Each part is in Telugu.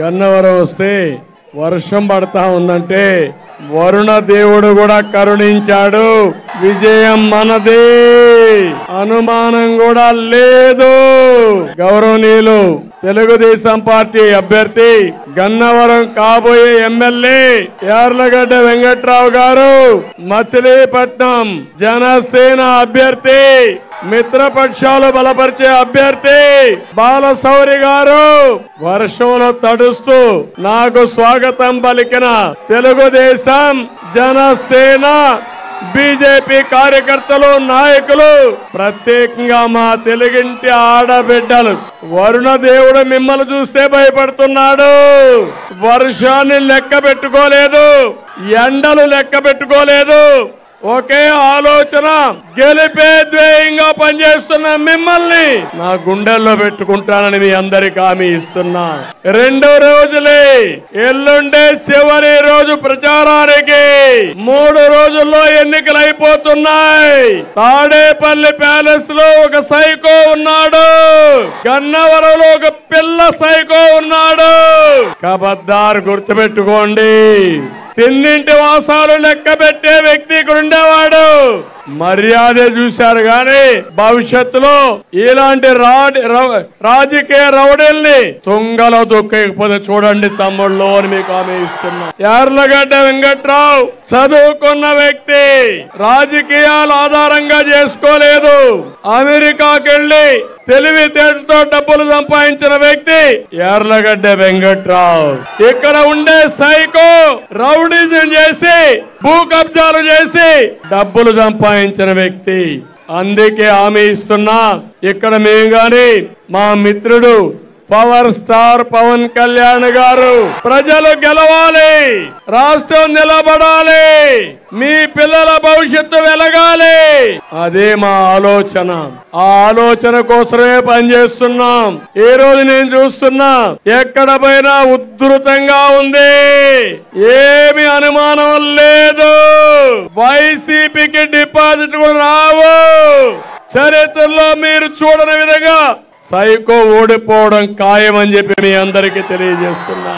గన్నవరం వస్తే వర్షం పడతా ఉందంటే వరుణ దేవుడు కూడా కరుణించాడు. విజయం మనదే. అనుమానం కూడా లేదు. గౌరవనీయులు తెలుగుదేశం పార్టీ అభ్యర్థి గన్నవరం కాబోయే ఎమ్మెల్యే యార్లగడ్డ వెంకట్రావు గారు మచిలీపట్నం జనసేన అభ్యర్థి మిత్రపక్షాలు బలపరిచే అభ్యర్థి బాలశౌరి గారు. వర్షంలో తడుస్తూ నాకు స్వాగతం పలికిన తెలుగుదేశం జనసేన బీజేపీ కార్యకర్తలు నాయకులు ప్రత్యేకంగా మా తెలుగింటి ఆడబిడ్డలు. వరుణ దేవుడు మిమ్మల్ని చూస్తే భయపడుతున్నాడు. వర్షాన్ని లెక్క పెట్టుకోలేదు. ఎండలు లెక్క పెట్టుకోలేదు. ఒకే ఆలోచన గెలిపే ధ్యేయంగా పనిచేస్తున్న మిమ్మల్ని నా గుండెల్లో పెట్టుకుంటానని మీ అందరికి హామీ ఇస్తున్నా. రెండు రోజులే ఎల్లుండే చివరి రోజు ప్రచారానికి. మూడు రోజుల్లో ఎన్నికలు అయిపోతున్నాయి. తాడేపల్లి ప్యాలెస్లో ఒక సైకో ఉన్నాడు. గన్నవరంలో ఒక పిల్ల సైకో ఉన్నాడు. కబద్దారు గుర్తుపెట్టుకోండి. తిన్నింటి వాసాలు లెక్క పెట్టే వ్యక్తి ఇక్కడ ఉండేవాడు. మర్యాద చూశారు గాని భవిష్యత్తులో ఇలాంటి రాజకీయ రౌడీల్ని తుంగలో దొక్కకపోతే చూడండి తమ్ముళ్ళు అని మీకు ఆమె ఇస్తున్నా. యార్లగడ్డ వెంకట్రావు చదువుకున్న వ్యక్తి. రాజకీయాలు ఆధారంగా చేసుకోలేదు. అమెరికాకెళ్ళి తెలివితేటతో డబ్బులు సంపాదించిన వ్యక్తి ఎర్లగడ్డ వెంకట్రావు. ఇక్కడ ఉండే సైకో రౌడీజం చేసి భూ కబ్జాలు చేసి డబ్బులు సంపాదించిన వ్యక్తి. అందుకే హామీ ఇస్తున్నా. ఇక్కడ మేము గాని మా మిత్రుడు పవర్ స్టార్ పవన్ కళ్యాణ్ గారు ప్రజలు గెలవాలి రాష్ట్రం నిలబడాలి మీ పిల్లల భవిష్యత్తు వెలగాలి. అదే మా ఆలోచన. ఆ ఆలోచన కోసమే పనిచేస్తున్నాం. ఈ రోజు నేను చూస్తున్నా ఎక్కడ పోయినా ఉధృతంగా ఉంది. ఏమి అనుమానం లేదు. వైసీపీకి డిపాజిట్ కూడా రావు. చరిత్రలో మీరు చూడని విధంగా సైకో ఓడిపోవడం ఖాయమని చెప్పి మీ అందరికీ తెలియజేస్తున్నా.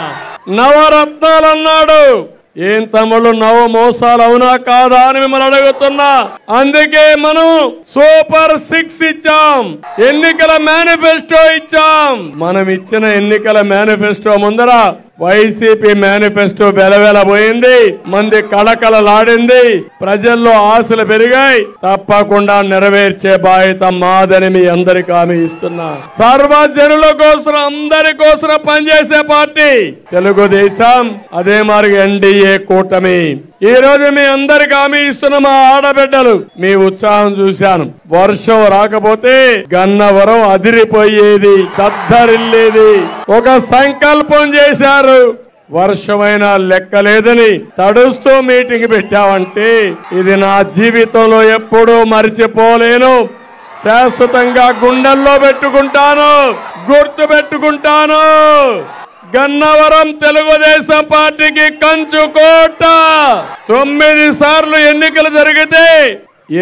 నవరత్నాలు అన్నాడు ఏం తమ్ముళ్ళు నవ మోసాలు అవునా కాదా అని మిమ్మల్ని అడుగుతున్నా. అందుకే మనం సూపర్ సిక్స్ ఇచ్చాం. ఎన్నికల మేనిఫెస్టో ఇచ్చాం. మనం ఇచ్చిన ఎన్నికల మేనిఫెస్టో ముందర వైసీపీ మేనిఫెస్టో వెలవెలబోయింది. మంది కళకళలాడింది. ప్రజల్లో ఆశలు పెరిగాయి. తప్పకుండా నెరవేర్చే బాధ్యత మాదని మీ అందరికి హామీ ఇస్తున్నా. సర్వజనుల కోసం అందరి కోసం పనిచేసే పార్టీ తెలుగుదేశం అదే మార్గ ఎన్డీఏ కూటమి. ఈ రోజు మీ అందరికి హామీ ఇస్తున్న మా ఆడబిడ్డలు. మీ ఉత్సాహం చూశాను. వర్షం రాకపోతే గన్నవరం అదిరిపోయేది దద్దరిల్లేది. ఒక సంకల్పం చేశారు. వర్షమైన లెక్కలేదని తడుస్తూ మీటింగ్ పెట్టావంటే ఇది నా జీవితంలో ఎప్పుడూ మరిచిపోలేను. శాశ్వతంగా గుండెల్లో పెట్టుకుంటాను గుర్తు పెట్టుకుంటాను. గన్నవరం తెలుగుదేశం పార్టీకి కంచుకోట తొమ్మిది సార్లు ఎన్నికలు జరిగితే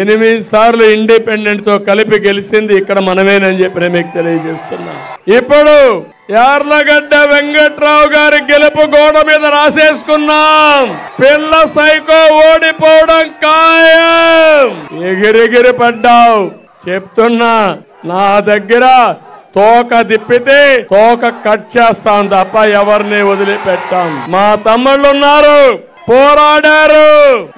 ఎనిమిది సార్లు ఇండిపెండెంట్తో కలిపి గెలిచింది ఇక్కడ మనమేనని చెప్పి నేను మీకు తెలియజేస్తున్నా ఇప్పుడు యార్లగడ్డ వెంకట్రావు గారి గెలుపు గోడ మీద రాసేసుకున్నాం. పిల్ల సైకో ఓడిపోవడం ఖాయం. ఎగిరిగిరి పడ్డావు. చెప్తున్నా నా దగ్గర తోక తిప్పితే తోక కట్ చేస్తాం తప్ప ఎవరిని వదిలిపెట్టాం. మా తమ్ముళ్ళు ఉన్నారు పోరాడారు.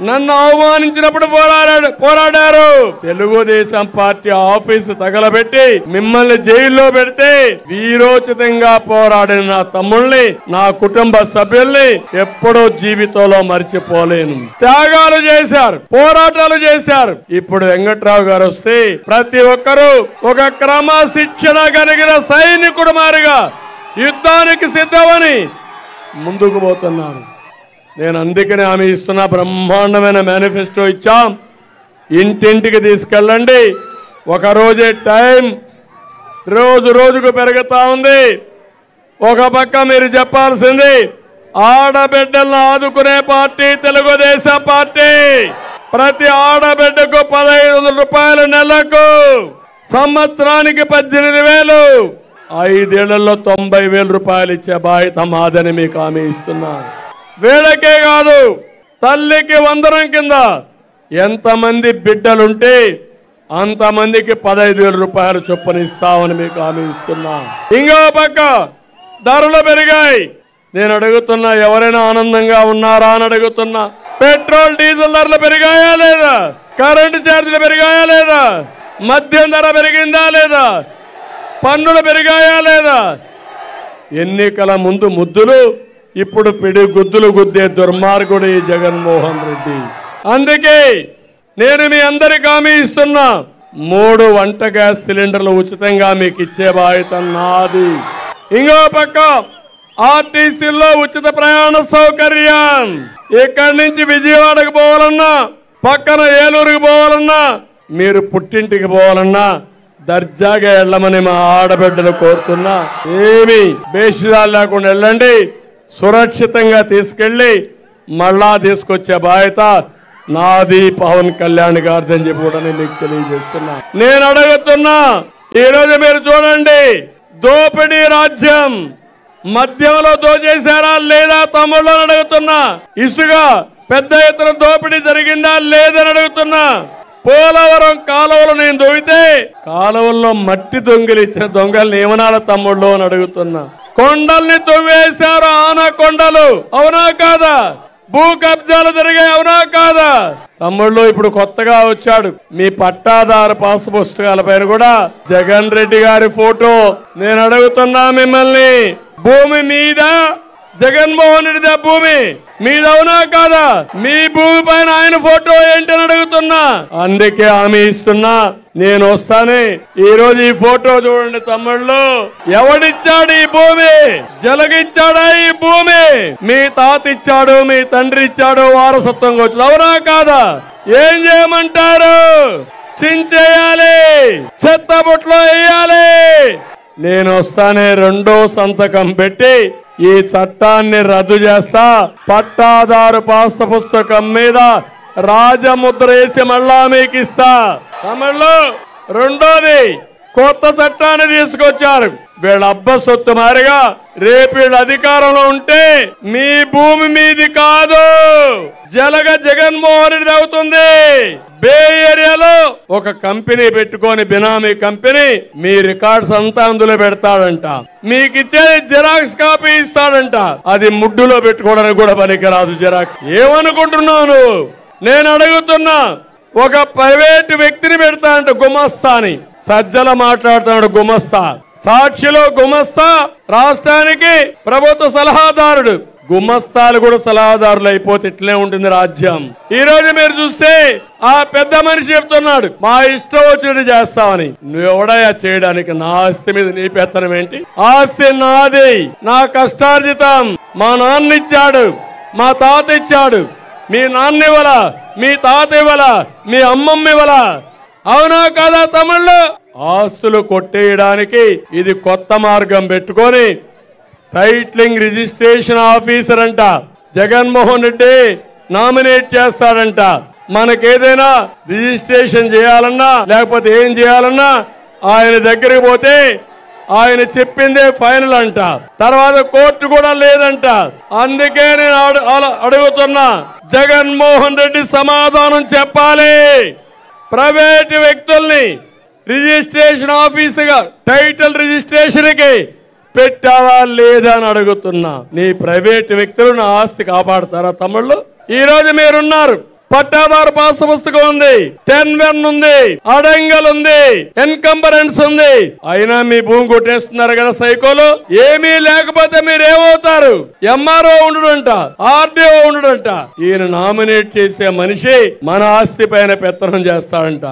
నన్ను అవమానించినప్పుడు పోరాడారు పోరాడారు. తెలుగుదేశం పార్టీ ఆఫీసు తగలబెట్టి మిమ్మల్ని జైల్లో పెడితే వీరోచితంగా పోరాడిన నా తమ్ముల్ని నా కుటుంబ సభ్యుల్ని ఎప్పుడో జీవితంలో మర్చిపోలేను. త్యాగాలు చేశారు పోరాటాలు చేశారు. ఇప్పుడు వెంకట్రావు గారు వస్తే ప్రతి ఒక్కరూ ఒక క్రమశిక్షణ కలిగిన సైనికుడు మారిగా యుద్ధానికి సిద్ధమని ముందుకు పోతున్నారు. నేను అందుకనే హామీ ఇస్తున్న బ్రహ్మాండమైన మేనిఫెస్టో ఇచ్చాం. ఇంటింటికి తీసుకెళ్ళండి. ఒక రోజే టైం రోజు రోజుకు పెరుగుతూ ఉంది. ఒక పక్క మీరు చెప్పాల్సింది ఆడబిడ్డలను ఆదుకునే పార్టీ తెలుగుదేశం పార్టీ. ప్రతి ఆడబిడ్డకు పదహైదు వందల రూపాయల నెలకు సంవత్సరానికి పద్దెనిమిది వేలు. ఐదేళ్ళలో తొంభై వేల రూపాయలు ఇచ్చే బాధ్యత మాదని మీకు హామీ ఇస్తున్నాను వీళ్ళకే కాదు తల్లికి వందరం కింద ఎంతమంది బిడ్డలుంటే అంతమందికి పదహైదు వేల రూపాయలు చొప్పున ఇస్తామని మీకు హామీ ఇస్తున్నా. ఇంకో పక్క ధరలు పెరిగాయి. నేను అడుగుతున్నా ఎవరైనా ఆనందంగా ఉన్నారా అని అడుగుతున్నా. పెట్రోల్ డీజిల్ ధరలు పెరిగాయా లేదా? కరెంటు ఛార్జీలు పెరిగాయా లేదా? మద్యం ధర పెరిగిందా లేదా? పన్నులు పెరిగాయా లేదా? ఎన్నికల ముందు ముద్దులు ఇప్పుడు పిడి గుద్దులు గుద్దే దుర్మార్గుడు ఈ జగన్మోహన్ రెడ్డి. అందుకే నేను మీ అందరికి హామీ ఇస్తున్నా మూడు వంట గ్యాస్ సిలిండర్లు ఉచితంగా మీకు ఇచ్చే బాధ్యత నాది. ఇంకో పక్క ఆర్టీసీలో ఉచిత ప్రయాణ సౌకర్యం. ఇక్కడి నుంచి విజయవాడకు పోవాలన్నా పక్కన ఏలూరుకి పోవాలన్నా మీరు పుట్టింటికి పోవాలన్నా దర్జాగా వెళ్ళమని మా ఆడబిడ్డలు కోరుతున్నా. ఏమి బేషిదాలు లేకుండా వెళ్ళండి. సురక్షితంగా తీసుకెళ్ళి మళ్ళా తీసుకొచ్చే బాధ్యత నాది పవన్ కళ్యాణ్ గారిదని చెప్పి కూడా నేను మీకు తెలియజేస్తున్నా. నేను అడుగుతున్నా ఈ రోజు మీరు చూడండి దోపిడీ రాజ్యం మద్యంలో దోచేశారా లేదా తమ్ముళ్ళు అడుగుతున్నా. ఇసుక పెద్ద ఎత్తున దోపిడీ జరిగిందా లేదని అడుగుతున్నా. పోలవరం కాలువలు నేను దొవితే కాలువల్లో మట్టి దొంగిలిచ్చిన దొంగలు ఏమనాల తమ్ముళ్ళు అని అడుగుతున్నా. కొండల్ని తొవ్వేశారు ఆన కొండలు. అవునా కాదా? భూ కబ్జాలు జరిగాయి అవునా కాదా? తమ్ముళ్ళు ఇప్పుడు కొత్తగా వచ్చాడు. మీ పట్టాదారు పాసు పుస్తకాల పైన కూడా జగన్ రెడ్డి గారి ఫోటో. నేను అడుగుతున్నా మిమ్మల్ని భూమి మీద జగన్మోహన్ రెడ్డి భూమి. మీదవునా కాదా? మీ భూమి పైన ఆయన ఫోటో ఏంటని అడుగుతున్నా. అందుకే హామీ ఇస్తున్నా. నేను వస్తానే. ఈ రోజు ఈ ఫోటో చూడండి తమ్ముళ్ళు. ఎవడిచ్చాడు ఈ భూమి? జలగిచ్చాడా ఈ భూమి? మీ తాత ఇచ్చాడు మీ తండ్రి ఇచ్చాడు వారసత్వంగా వచ్చింది అవునా కాదా? ఏం చేయమంటారు? చించేయాలి. చెత్త బుట్లో వేయాలి. నేను వస్తానే రెండో సంతకం పెట్టి ఈ చట్టాన్ని రద్దు చేస్తా. పట్టాదారు పాస్ పుస్తకం మీద రాజముద్ర వేసి మళ్ళా మీకు ఇస్తా తమిళ్ళో రెండోది కొత్త చట్టాన్ని తీసుకొచ్చారు. వీళ్ళ అబ్బ సొత్తు మారిగా రేపు వీళ్ళు అధికారంలో ఉంటే మీ భూమి మీది కాదు. జలగ జగన్మోహన్ రెడ్డి అవుతుంది. బే ఏరియాలో ఒక కంపెనీ పెట్టుకొని బినామీ కంపెనీ మీ రికార్డ్స్ అంతా అందులో పెడతాడంట. మీకు ఇచ్చేది జిరాక్స్ కాపీ ఇస్తాడంట. అది ముడ్డులో పెట్టుకోవడానికి కూడా పనికిరాదు జిరాక్స్. ఏమనుకుంటున్నావు నువ్వు నేను అడుగుతున్నా ఒక ప్రైవేట్ వ్యక్తిని పెడతా అంట గుమస్తా అని సజ్జల మాట్లాడుతున్నాడు గుమస్తా. సాక్షిలో గుమస్తా రాష్ట్రానికి ప్రభుత్వ సలహాదారుడు. గుమస్తాలు కూడా సలహాదారులు అయిపోతే ఇట్లే ఉంటుంది రాజ్యం. ఈ రోజు మీరు చూస్తే ఆ పెద్ద మనిషి చెప్తున్నాడు మా ఇష్టం వచ్చినట్టు చేస్తామని నువ్వెవడయా చేయడానికి? నా ఆస్తి మీద నీ పెత్తనం ఏంటి? ఆస్తి నాది. నా కష్టార్జితం మా నాన్న ఇచ్చాడు మా తాత ఇచ్చాడు. మీ నాన్న ఇవ్వలా? మీ తాత ఇవ్వలా? మీ అమ్మమ్మ ఇవ్వలా? అవునా కాదా తమిళ్ళు ఆస్తులు కొట్టేయడానికి ఇది కొత్త మార్గం పెట్టుకొని టైట్లింగ్ రిజిస్ట్రేషన్ ఆఫీసర్ అంట. జగన్మోహన్ రెడ్డి నామినేట్ చేస్తాడంట. మనకేదైనా రిజిస్ట్రేషన్ చేయాలన్నా లేకపోతే ఏం చేయాలన్నా ఆయన దగ్గరికి పోతే ఆయన చెప్పిందే ఫైనల్ అంట. తర్వాత కోర్టు కూడా లేదంట. అందుకే నేను అడు- అడుగుతున్నా జగన్మోహన్ రెడ్డి సమాధానం చెప్పాలి. ప్రైవేట్ వ్యక్తుల్ని రిజిస్ట్రేషన్ ఆఫీసుగా టైటిల్ రిజిస్ట్రేషన్కి పెట్టావా లేదా అని అడుగుతున్నా. నీ ప్రైవేట్ వ్యక్తులు నా ఆస్తి కాపాడతారా తమ్ముళ్ళు? ఈ రోజు మీరున్నారు. పట్టాదారు పాస్ పుస్తకం ఉంది. టెన్ వెన్ ఉంది. అడంగల్ ఉంది. ఎన్కంబరెన్స్ ఉంది. అయినా మీ భూమి కొట్టేస్తున్నారు కదా సైకోలు. ఏమీ లేకపోతే మీరు ఏమవుతారు ఎంఆర్ఓ ఉండడంట ఆర్డీఓ ఉండడంట. ఈయన నామినేట్ చేసే మనిషి మన ఆస్తి పైన పెత్తనం చేస్తాడంట.